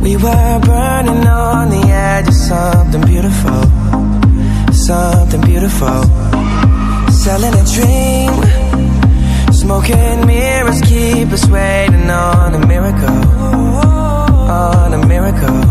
we were burning on the edge of something beautiful, something beautiful. Selling a dream, smoking mirrors keep us waiting on a miracle, on a miracle.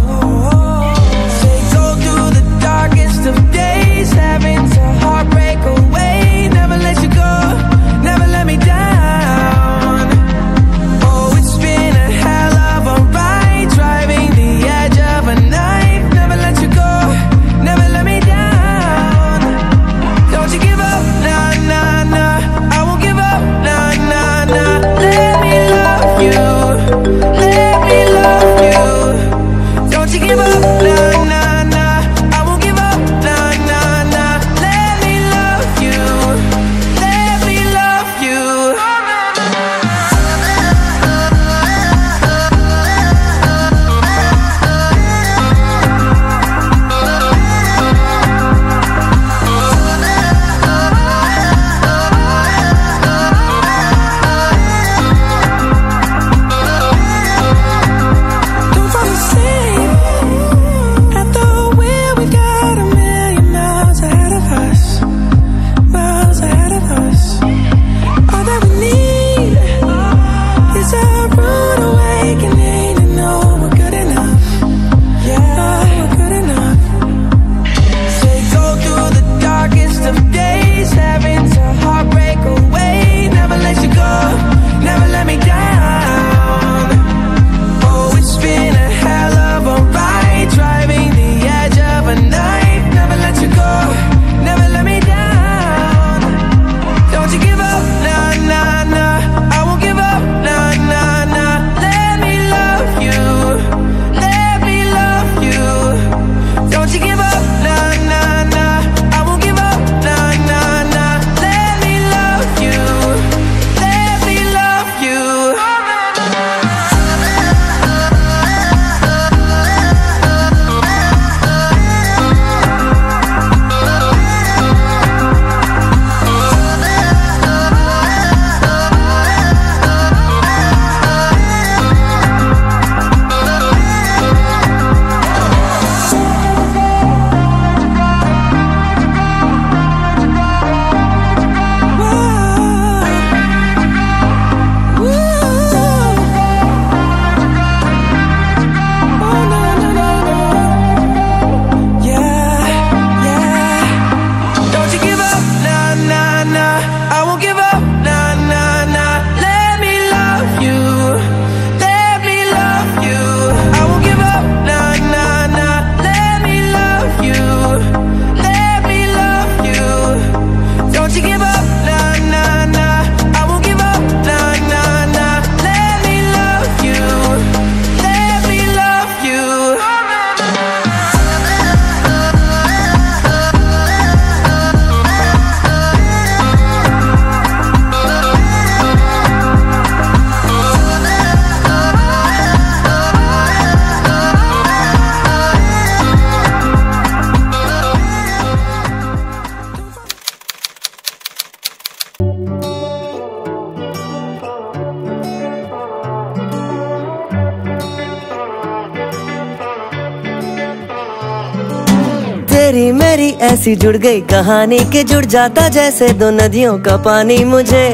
तेरी मेरी ऐसी जुड़ गई कहानी के जुड़ जाता जैसे दो नदियों का पानी मुझे।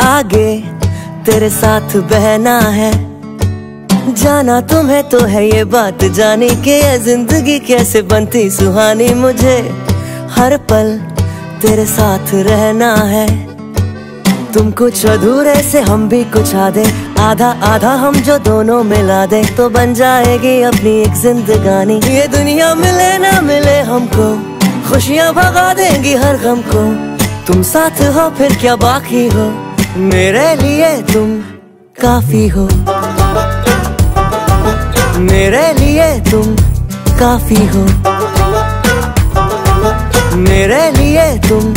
आगे तेरे साथ बहना है। जाना तुम्हें तो है ये बात जाने के ज़िंदगी कैसे बनती सुहानी मुझे। हर पल तेरे साथ रहना है। तुम कुछ अधूरे से हम भी कुछ आधे। आधा आधा हम जो दोनों मिला दे। तो बन जाएगी अपनी एक जिंदगानी। ये दुनिया मिले ना मिले हमको। खुशियाँ भगा देंगी हर गम को। तुम साथ हो, फिर क्या बाकी हो? मेरे लिए तुम काफ़ी हो। मेरे लिए तुम काफ़ी हो। मेरे लिए तुम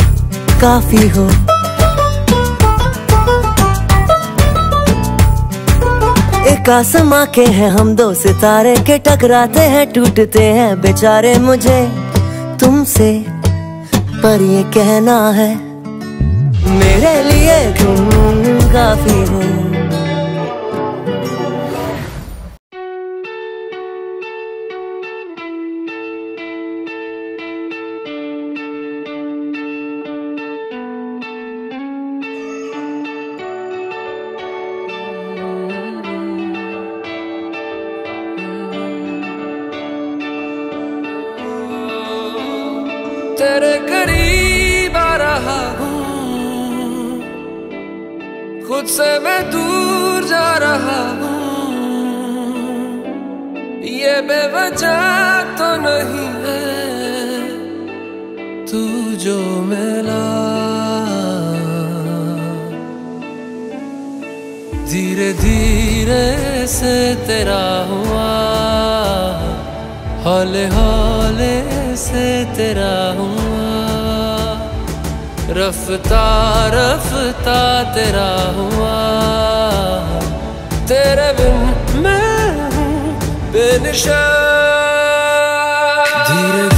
काफ़ी हो। एक समा के हैं हम दो सितारे के टकराते हैं, टूटते हैं बेचारे मुझे। तुमसे पर ये कहना है, मेरे लिए तुम काफ़ी हो। खुद से मैं दूर जा रहा हूँ। ये बेवजह तो नहीं है। तू जो मिला धीरे धीरे से तेरा हुआ, हौले हौले से तेरा हुआ। रफ्ता रफ्ता तेरा हुआ। तेरे बिन मैं हूँ बेनिशा। धीरे धीरे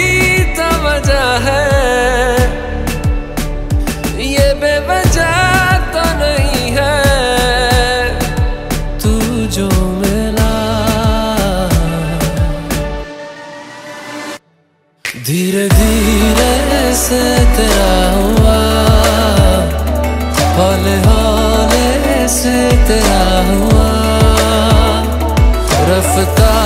रफ्तार